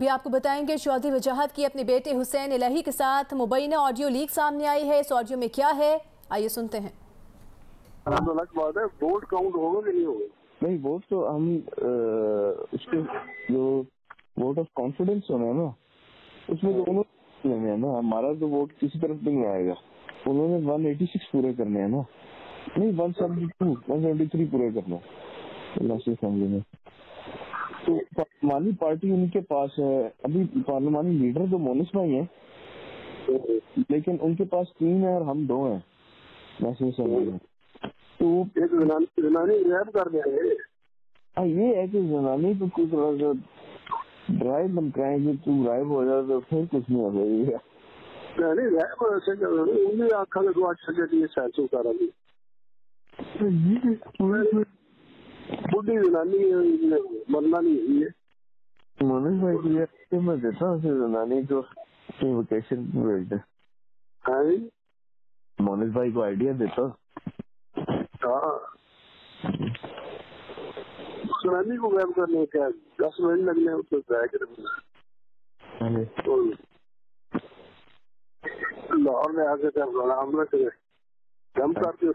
भी आपको बताएँगे चौधरी वजाहत की अपने बेटे हुसैन इलाही के साथ मुबैना ऑडियो लीक सामने आई है। इस ऑडियो में क्या है? आइए सुनते हैं। अलग बात है वोट काउंट होगा कि नहीं होगा? नहीं वोट तो हम उसके जो वोट ऑफ़ कॉन्फिडेंस होना है ना उसमें तो उन्होंने लेने हैं ना हमारा तो वोट किसी तरफ़ भी नहीं आएगा। उन्होंने 186 पूरे करने हैं ना। नहीं 172 173 पूरे करने हैं। असेंबली में। तो पार्लिमानी पार्टी उनके पास है। अभी पार्लिमानी लीडर तो मोनिस भाई है। लेकिन उनके पास तीन है और हम दो हैं। में तो कर हाँ। ये है कि जनानी तो कुछ थोड़ा सा ड्राइव धमकाएँ कि तू गायब हो जाए तो फिर कुछ नहीं हो जाएगा नहीं रहे हैं। उन्हें आखा में दुआ अच्छा कहती है सैचो कर रही तो बुढ़ी जनानी मरना नहीं हुई है मोनिस भाई को ये कि मैं देता हूँ उसे जनानी को अपनी वेकेशन पे भेज दे हाँ भाई को आइडिया देता हाँ जनानी को गायब करने क्या दस मिनट लगने हैं उसको करने तो लाहौर में आके जब हमला करे हम करते